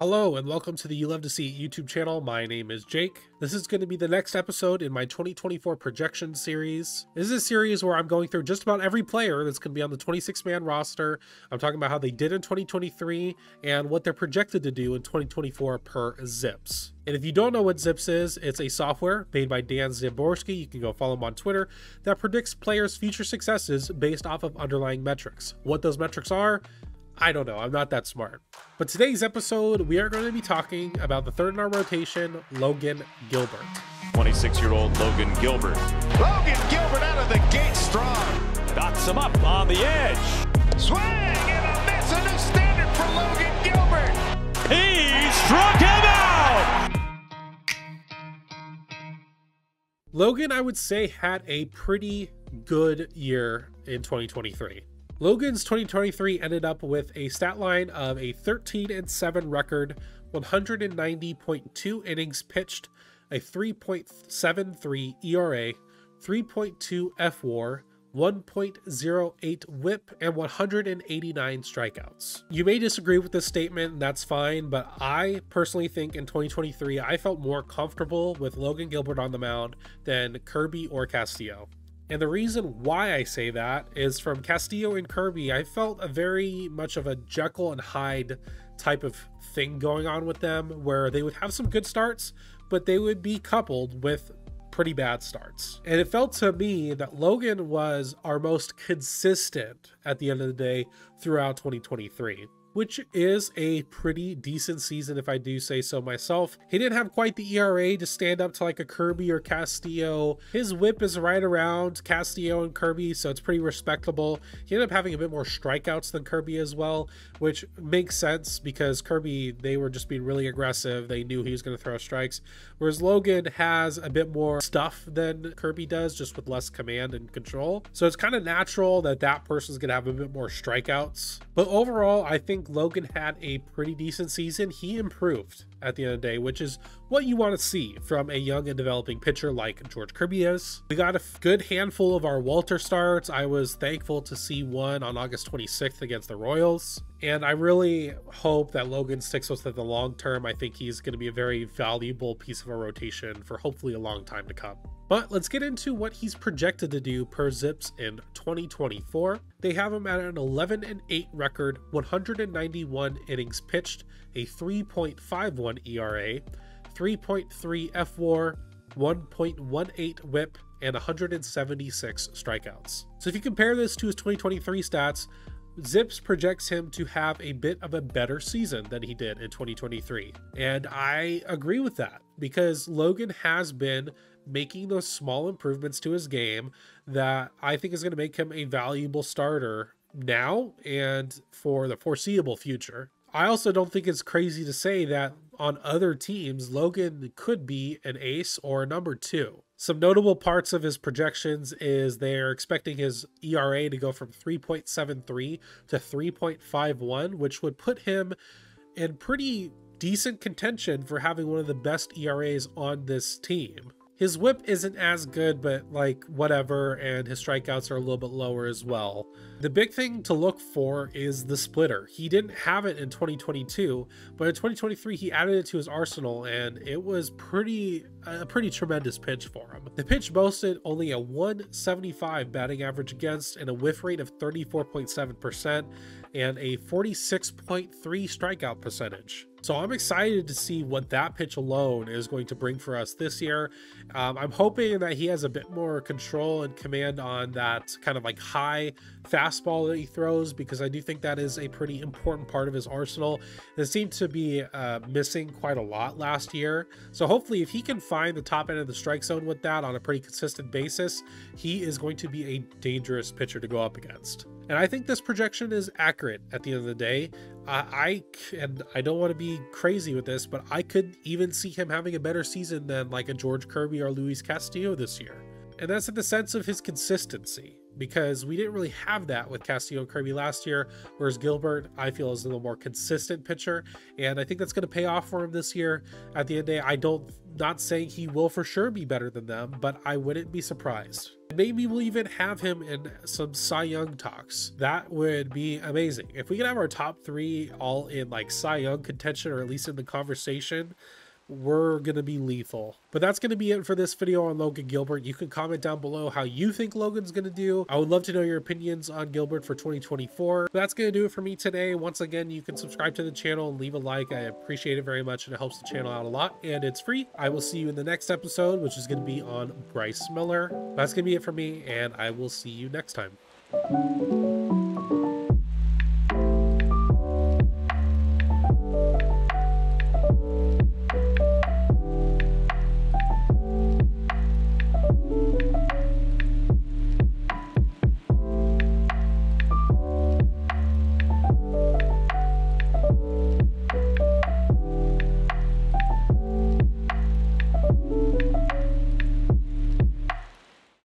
Hello and welcome to the You Love to Sea It YouTube channel. My name is Jake. This is going to be the next episode in my 2024 projection series. This is a series where I'm going through just about every player that's going to be on the 26 man roster. I'm talking about how they did in 2023 and what they're projected to do in 2024 per Zips. And if you don't know what Zips is, it's a software made by Dan Szymborski. You can go follow him on Twitter that predicts players' future successes based off of underlying metrics. What those metrics are, I don't know. I'm not that smart. But today's episode, we are going to be talking about the third in our rotation, Logan Gilbert. 26 year old Logan Gilbert. Logan Gilbert out of the gate strong. Knocks him up on the edge. Swing and a miss. A new standard for Logan Gilbert. He struck him out. Logan, I would say, had a pretty good year in 2023. Logan's 2023 ended up with a stat line of a 13 and 7 record, 190.2 innings pitched, a 3.73 ERA, 3.2 FWAR, 1.08 whip, and 189 strikeouts. You may disagree with this statement, and that's fine, but I personally think in 2023 I felt more comfortable with Logan Gilbert on the mound than Kirby or Castillo. And the reason why I say that is from Castillo and Kirby, I felt a very much of a Jekyll and Hyde type of thing going on with them where they would have some good starts, but they would be coupled with pretty bad starts. And it felt to me that Logan was our most consistent at the end of the day throughout 2023 which is a pretty decent season if I do say so myself. He didn't have quite the ERA to stand up to like a Kirby or Castillo. His whip is right around Castillo and Kirby, so it's pretty respectable. He ended up having a bit more strikeouts than Kirby as well, which makes sense because Kirby, they were just being really aggressive. They knew he was going to throw strikes. Whereas Logan has a bit more stuff than Kirby does, just with less command and control. So it's kind of natural that that person's going to have a bit more strikeouts. But overall, I think Logan had a pretty decent season. He improved at the end of the day, which is what you want to see from a young and developing pitcher like George Kirby is. We got a good handful of our Walter starts. I was thankful to see one on August 26th against the Royals. And I really hope that Logan sticks with it the long term. I think he's going to be a very valuable piece of a rotation for hopefully a long time to come. But let's get into what he's projected to do per Zips in 2024. They have him at an 11 and 8 record, 191 innings pitched, a 3.51 ERA, 3.3 FWAR, 1.18 whip, and 176 strikeouts. So if you compare this to his 2023 stats, Zips projects him to have a bit of a better season than he did in 2023. And I agree with that because Logan has been making those small improvements to his game that I think is going to make him a valuable starter now and for the foreseeable future. I also don't think it's crazy to say that on other teams, Logan could be an ace or a number two. Some notable parts of his projections is they're expecting his ERA to go from 3.73 to 3.51, which would put him in pretty decent contention for having one of the best ERAs on this team. His whip isn't as good, but like whatever, and his strikeouts are a little bit lower as well. The big thing to look for is the splitter. He didn't have it in 2022, but in 2023 he added it to his arsenal, and it was pretty a pretty tremendous pitch for him. The pitch boasted only a 175 batting average against and a whiff rate of 34.7% and a 46.3 strikeout percentage. So I'm excited to see what that pitch alone is going to bring for us this year. Um, I'm hoping that he has a bit more control and command on that kind of like high fastball that he throws because I do think that is a pretty important part of his arsenal. It seemed to be uh, missing quite a lot last year. So hopefully, if he can find the top end of the strike zone with that on a pretty consistent basis, he is going to be a dangerous pitcher to go up against. And I think this projection is accurate at the end of the day. I and I don't want to be crazy with this, but I could even see him having a better season than like a George Kirby or Luis Castillo this year. And that's in the sense of his consistency because we didn't really have that with Castillo and Kirby last year. Whereas Gilbert, I feel, is a little more consistent pitcher, and I think that's going to pay off for him this year. At the end of the day, I don't not saying he will for sure be better than them, but I wouldn't be surprised. Maybe we'll even have him in some Cy Young talks. That would be amazing. If we could have our top three all in like Cy Young contention or at least in the conversation, we're going to be lethal. But that's going to be it for this video on Logan Gilbert. You can comment down below how you think Logan's going to do. I would love to know your opinions on Gilbert for 2024. But that's going to do it for me today. Once again, you can subscribe to the channel and leave a like. I appreciate it very much and it helps the channel out a lot. And it's free. I will see you in the next episode, which is going to be on Bryce Miller. That's going to be it for me and I will see you next time.